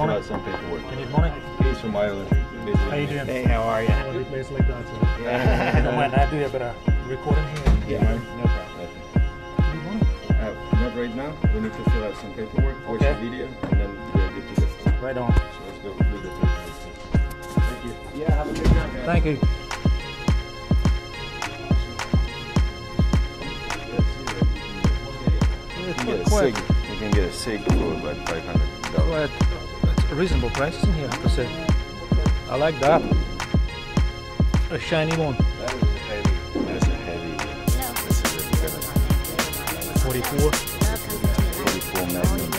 fill money? out some paperwork. You need money? He's from Ireland. How you doing? Hey, how are you? One of these places like that, so. Don't mind, I do a bit of recording here. Yeah, no problem. You need money? Uh, not right now. We need to fill out some paperwork, watch Okay. the video, and then we're good to go. Right on. So let's go do the paperwork. Thank you. Yeah, have a good night, guys. Thank you. You can get a SIG. You can get a SIG for about five hundred reasonable prices in here, I have to say. I like that. A shiny one. That is a heavy. That's a heavy. This is a heavy. 44. 44 Magnum.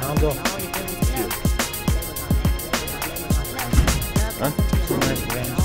Hands off. Huh? Nice range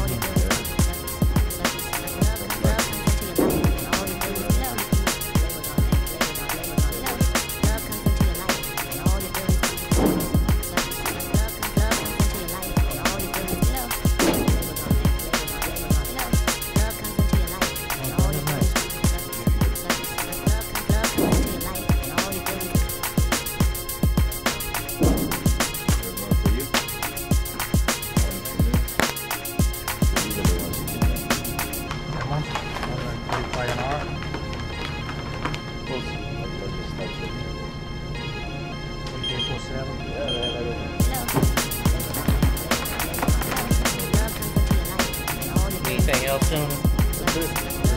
Okay, now?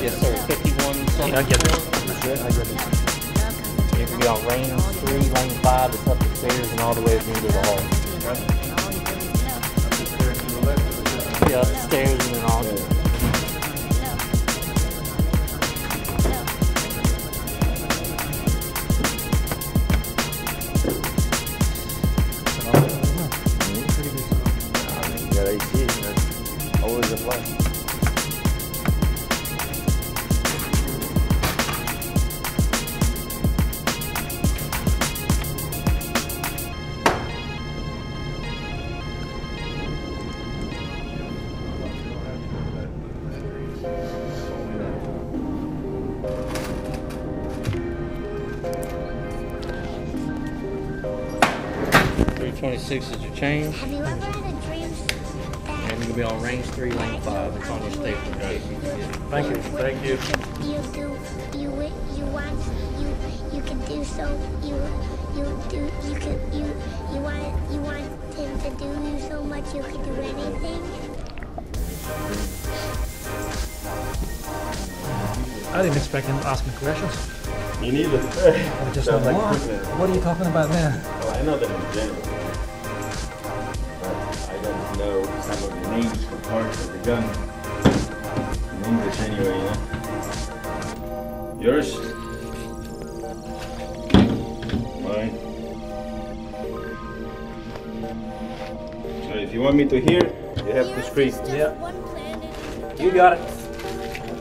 yes sir, fifty-one Yeah, I something. get it. I get it. It can be on range three, lane five, it's up the stairs and all the way into the hall. Yeah, stairs and then all. Pretty Three twenty-six is your change, Have you ever had a dream that and you'll be on range three, lane five, it's on your staple in case. Thank you. Thank you. you do you you want you you can do so you you do you can you you want you want him to do you so much you can do anything? I didn't expect him to ask me questions. Me neither. I just Sounds like what? What are you talking about there? Oh, well, I know them in general. Don't know some of the names for parts of the gun. In English anyway, you know. Yours? Mine. So if you want me to hear, you have to scream. Yeah. One. You got it.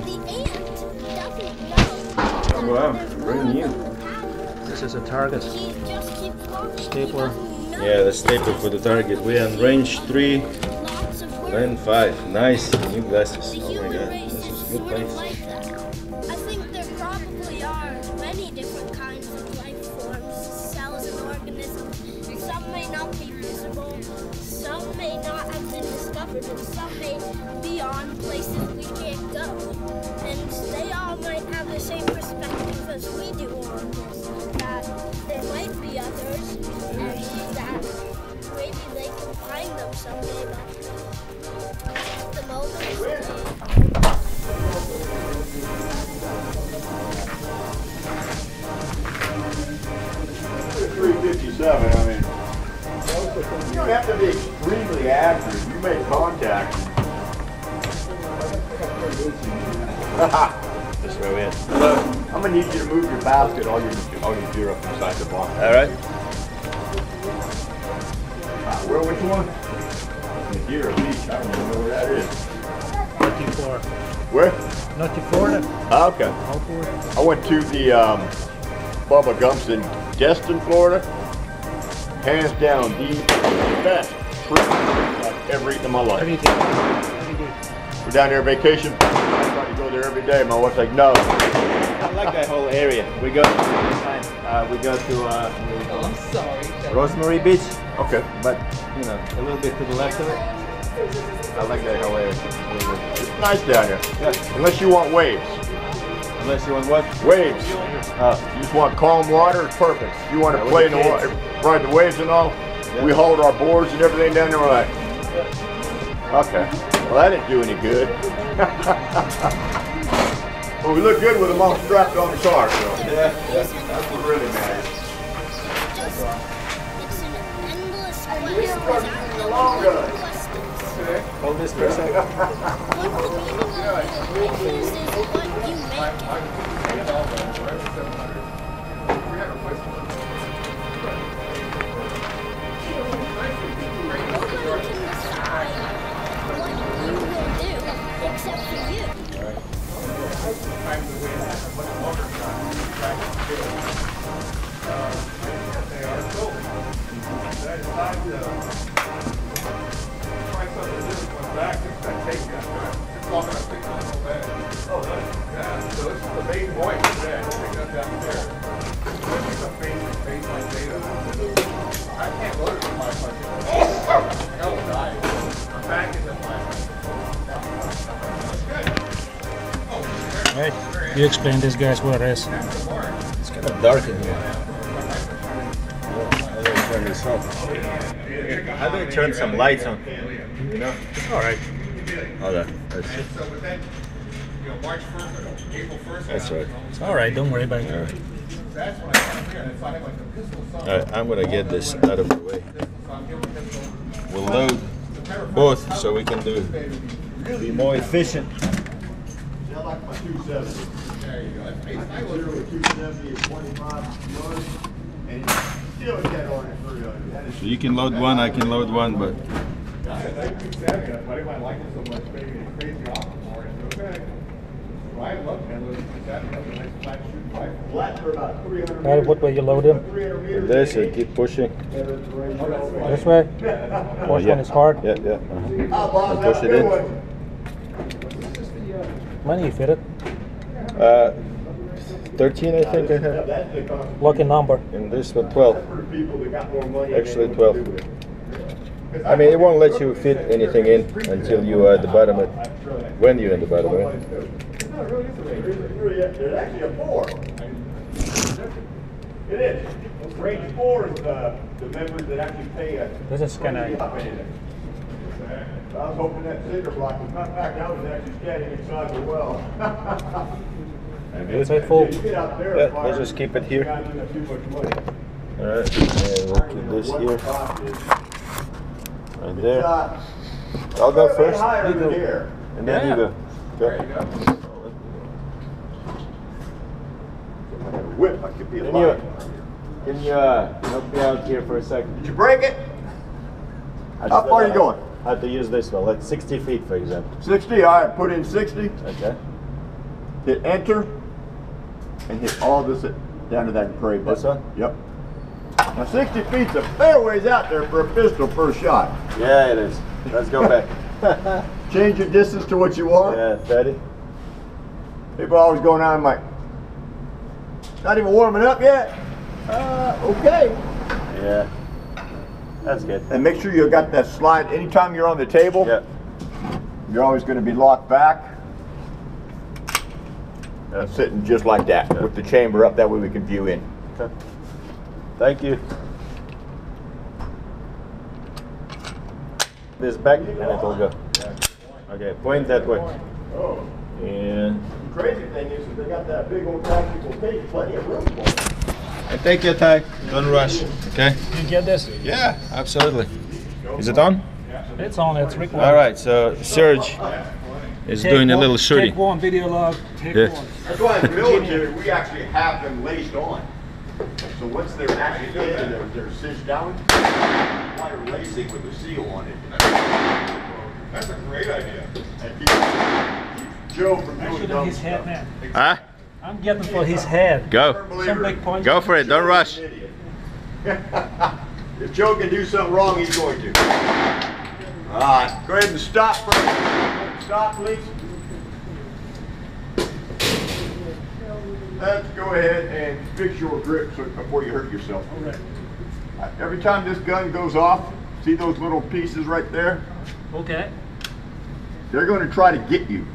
The ant doesn't know. Oh wow, brand new. This is a target. He just keeps walking. He Stapler. Yeah, the staple for the target. We're on range 3, Lots of work. lane 5. Nice, new glasses. The Oh my god, race this is a good place. like that. I think there probably are many different kinds of life forms, cells and organisms. Some may not be visible, some may not have been discovered, and some may be on places we can't go. And they all might have the same perspective as we do on this, that there might be others, and that maybe they can find them someday, but the moment, Three fifty-seven, I mean, you don't have to be extremely accurate, you make contact. That's where we're at. Hello, I'm gonna need you to move your basket, all your, all your gear up inside the box. Alright. Uh, Where, which one? The gear, beach, I don't even know where that is. Not too far. Where? Not too far. Ah, Okay, How far? I went to the, um, Bubba Gump's in Destin, Florida. Hands down, the best fruit I've ever eaten in my life. Everything. Very. We're down there on vacation. I try to go there every day. My wife's like, no. I like that whole area. We go uh, we go to uh, Rosemary Beach, Okay. but you know a little bit to the left of it. I like that whole. It's nice down here. Yeah. Unless you want waves. Unless you want what? Waves. Oh, You just want calm water, it's perfect. You want to Yeah, play in the water, ride the waves and all. We hold our boards and everything down there. We're like, okay. Well, that didn't do any good. well, we look good with them all strapped on the car, so Yeah. that's what really matters. Just, it's an endless quest. You're There's running no the long run. questions. hold this for a second. What the meaning of life is is what you make it. You explain this guys what it is. It's kind of dark in here. How do I turn this on? How do I turn some lights on? You know? All right. Hold on. Let's see. That's right. It's all right. Don't worry about it. Alright, I'm gonna get this out of the way. We'll load both so we can do be more efficient. I like my 270. There you go. Zero to 270 is 25 yards, and you still get on uh, at 300. So you can load one, I can load one, but i flat for about 300 Harry, what way you load him? this I keep pushing. This way. First one is hard. Yeah, yeah. Bob, And that's push it good in. One. Money you fit it. Uh, 13 I think I have. that's Lucky number. And this one 12. for people that got more money. Actually, than they want 12. to do it. I mean, it won't let you fit anything in until you are at the bottom. Of, when you're in the bottom. Right? It's not really, it's really, there's actually a four. It is. Range four is the, the members that actually pay a. This is kinda- I was hoping that cinder block was not back, I was actually standing inside the well. Is it full? You get out there. Yeah, let's just keep it here. you gotta do that too much money. Alright, and we'll keep this here, the cost is. right there. uh, I'll go quite a bit first, Higher than here. and then you go. There you go. Whip, I could be a Can you, lot. can you uh, help me out here for a second? Did you break it? How far are you going? How to use this one, like 60 feet for example. 60, all right, put in 60, Okay. hit enter, and hit all this down to that gray button. This one? Yep. Now 60 feet's a fair ways out there for a pistol first shot. Yeah, it is. Let's go back. Change your distance to what you want. yeah, 30. People always going out and like, not even warming up yet. Uh, okay. Yeah. That's good. And make sure you got that slide, anytime you're on the table, Yeah. you're always gonna be locked back. And sitting just like that, with the chamber up, that way we can view in. Okay. Thank you. This back and it will go. Okay, point that way. Oh. And The crazy thing is, they got that big old tactical case, plenty of room for it. And take your time. Don't rush. Okay? You get this? Yeah, absolutely. Is it on? It's on. It's recorded. All right. So Serge is Take doing a one- little Take shooting. one video log. Take Yeah. one. That's why in the military, we actually have them laced on. So once they're actually in and they're, they're cinched down, wire lacing with a seal on it. That's a great idea. And keep, keep Joe from doing dumb his head, stuff. man. Huh? I'm getting for his head. Go. Some big punch. Go for it. Don't rush. if Joe can do something wrong, he's going to. All right, go ahead and stop for stop, please. Let's go ahead and fix your grip so, before you hurt yourself. Uh, Every time this gun goes off, see those little pieces right there? Okay. They're going to try to get you.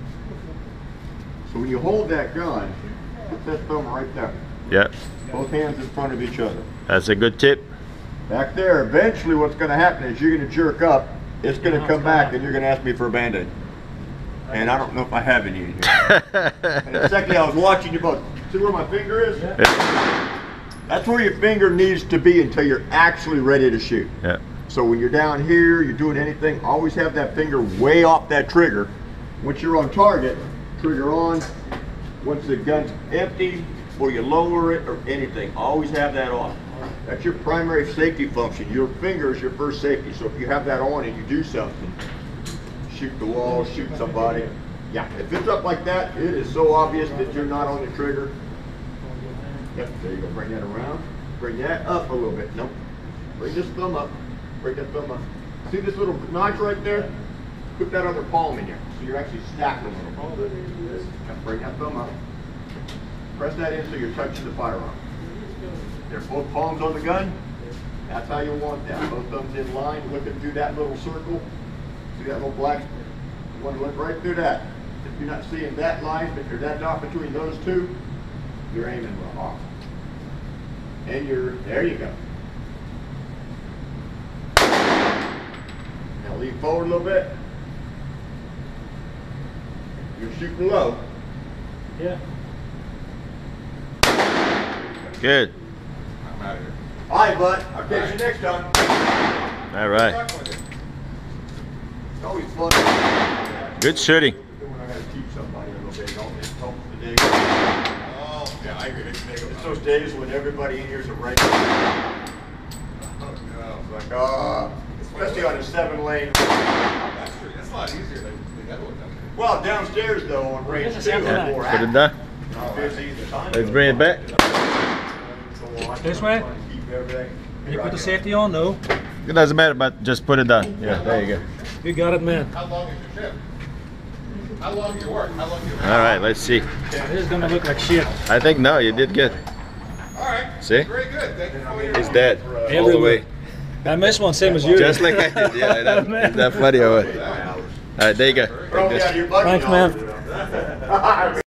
So when you hold that gun, put that thumb right there. Yep. Both hands in front of each other. That's a good tip. Back there, eventually what's going to happen is you're going to jerk up, it's going to come back and you're going to ask me for a Band-Aid. And I don't know if I have any in here. And secondly, I was watching you both. See where my finger is? That's where your finger needs to be until you're actually ready to shoot. yeah. So when you're down here, you're doing anything, always have that finger way off that trigger. Once you're on target, trigger on. Once the gun's empty, or you lower it or anything, always have that on. That's your primary safety function. Your finger is your first safety. So if you have that on and you do something, shoot the wall, shoot somebody. Yeah, if it's up like that, it is so obvious that you're not on the trigger. Yep, there you go. Bring that around. Bring that up a little bit. Nope. Bring this thumb up. Bring that thumb up. See this little notch right there? Put that other palm in there. So you're actually stacking them. bring that thumb up. Press that in so you're touching the firearm. They're both palms on the gun. That's how you want that. Both thumbs in line, looking through that little circle. See that little black? You want to look right through that. If you're not seeing that line, but you're that dot between those two, you're aiming off. And you're, there you go. Now lean forward a little bit. You're shooting low. Yeah. Good. I'm out of here. All right, bud. I'll catch you next time. All right. It's always fun. Good shooting. When I gotta teach somebody a little bit, don't just help the day. Oh, yeah, I agree. It's those days when everybody in here's a regular. It's like, uh, especially on a seven lane. That's true. That's a lot easier than the other one. Doesn't it? Well, downstairs though, on range This two is or seven four. Put it down. Busy, Let's bring it back. This way? Keep everything. You put the safety on, no? It doesn't matter, but just put it down. Yeah, there you go. You got it, man. How long is your trip? How long do you work? How long do you work? All right, let's see. This is gonna look like shit. I think no, you did good. All right. See? Very good. Thank you for your. He's dead all the Everywhere. way. I missed one, same as you. Just like I did. Yeah, I know. Isn't that funny? Or what? All right, there you go. Take Throw me this. out of your bucket, Thanks, man.